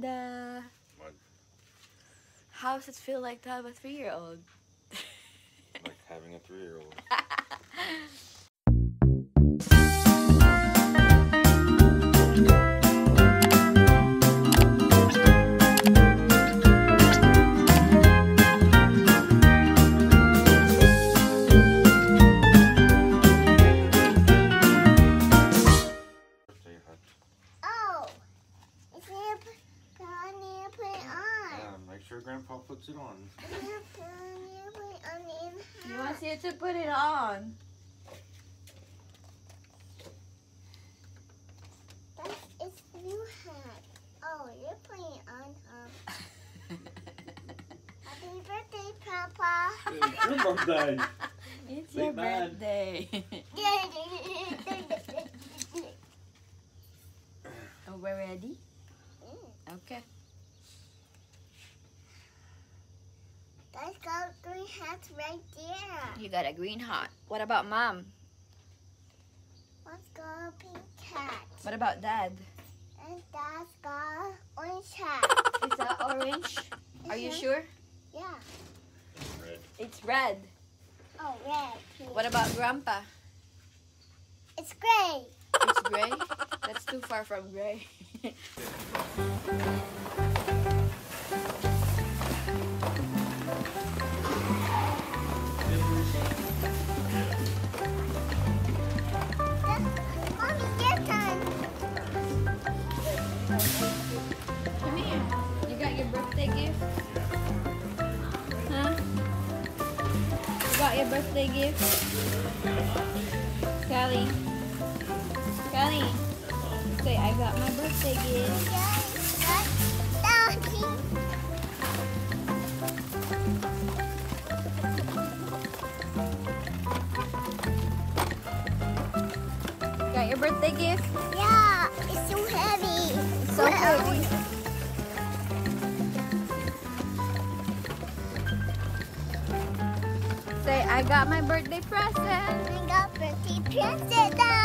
Dada. How does it feel like to have a three-year-old? Like having a three-year-old. sure Grandpa puts it on. I need to put, to put it on in He house. wants you to put it on. That's it's new hat. Oh, you're putting it on, huh? Happy birthday, Papa. It's your birthday. it's Big your man. birthday. oh, we're ready? Mm. Okay. Let's go green hats right there. You got a green hat. What about mom? Let's go pink hat. What about dad? And that's got orange hat. Is that orange? Are you Mhm. sure? Yeah. Red. It's red. Oh, red. Pink. What about grandpa? It's gray. It's gray? That's too far from gray. got your birthday gift? Kali. Kali. Say, I got my birthday gift. Got your birthday gift? Yeah, I got my birthday present. I got birthday present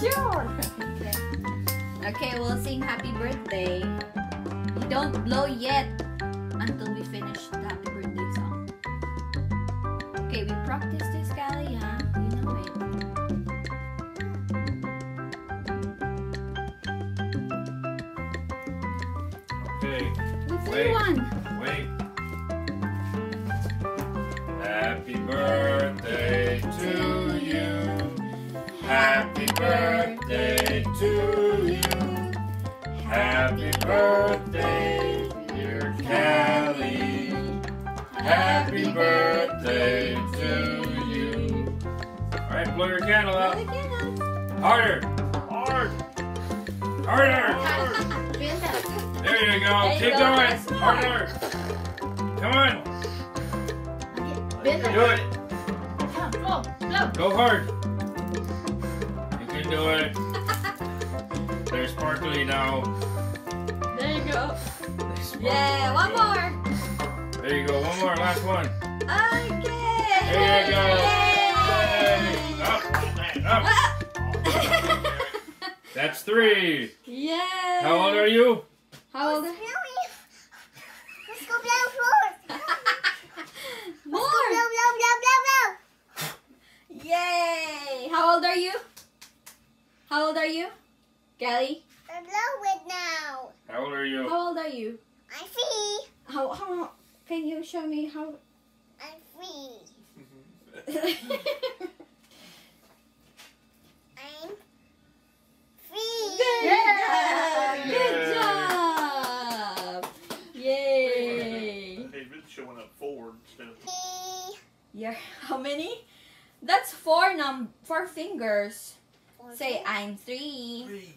Sure. Okay. Okay, we'll sing happy birthday. You don't blow yet until we finish the happy birthday song. Okay, we practice this, Kali, huh? You know it. Okay. Wait. one. Birthday to you. All right, blow your candle Blow out. the candle. Harder. Hard. Harder. There you go. There you Keep go. going. Harder. Come on. Bend Do it. Come, blow, blow. Go hard. You can do it. They're sparkly now. There you go. Yeah, one more. There you go. One more. Last one. Okay. There you go. Yay. Yay. Up. Up. That's three. Yay. How old are you? How old are Really? Let's go blow first. More. Blow, blow, blow, blow, blow. Yay! How old are you? How old are you? Gally? I blow it now. How old are you? How old are you? I'm free. How, how can you show me how? I'm free. Mm-hmm. I'm free. Good. Yeah. yeah. Good job. Yay. Hey, it's showing up four instead of. Yeah. How many? That's four num four fingers. Four Say fingers? I'm three. three.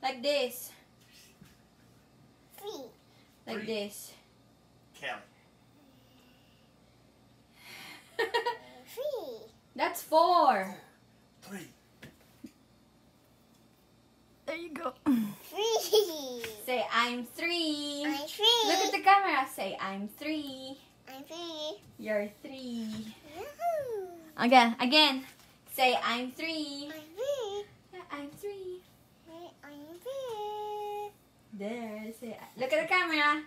Like this. Three. Like three. this. Count. That's four. Three. There you go. Three. Say I'm three. I'm three. Look at the camera. Say I'm three. I'm three. You're three. Yahoo. Again, again. Say I'm three. I'm three. Yeah, I'm three. I'm three. There. Say. Look at the camera.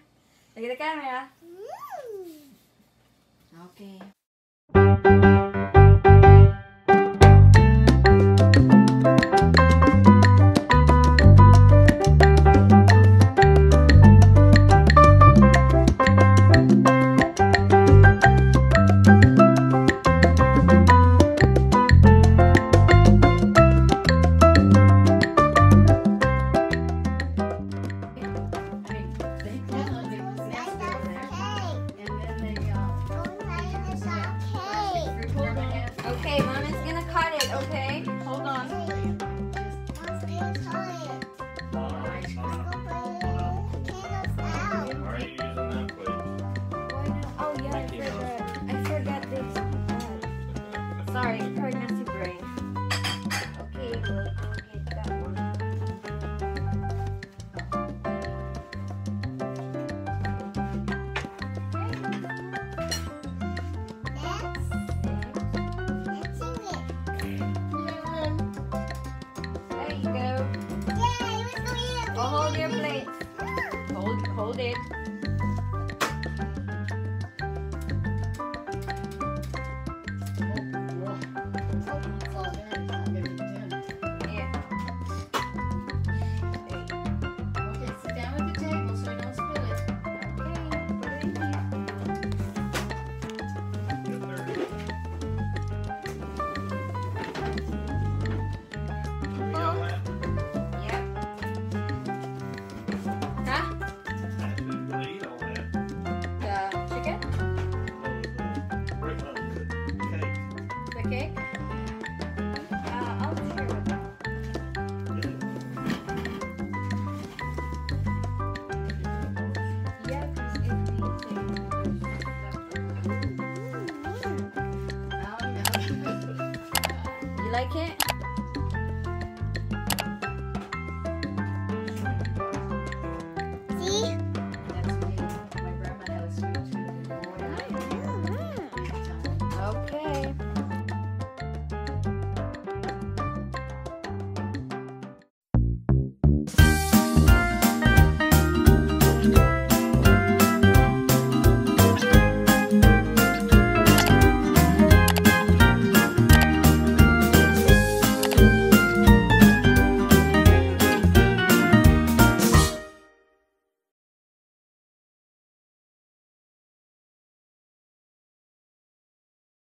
Look at the camera. Hmm? Okay, hold your plate. Hold, hold it. Like it?